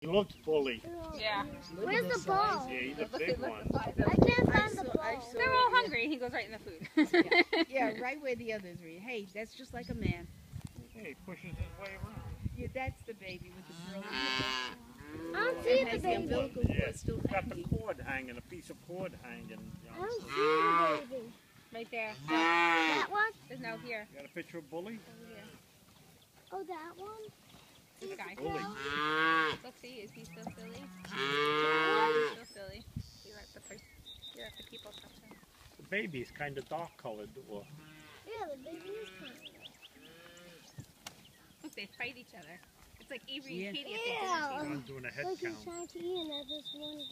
He looks bully. Yeah. Where's the ball? Yeah, he's a big one. I can't I find the saw- ball. They're all hungry. He goes right in the food. Yeah, right where the others were. Hey, that's just like a man. Hey, he pushes his way around. Yeah, that's the baby with the curly I don't see the Has the baby. umbilical Yeah, cord still got the cord hanging, a piece of cord hanging. I John. don't see the baby. right there. That one? There's no here. Got a picture of Bully? Over here. Oh, that one? This guy. Bully. Look, see, is he still silly? He's still silly. He let the person, he let the people touch. The baby's kind of dark colored. Or Yeah, the baby is kind of. Look, they fight each other. It's like Avery Yeah. and Katie at the Yeah. dinner. I'm doing a head Like he's trying to eat and I just wanted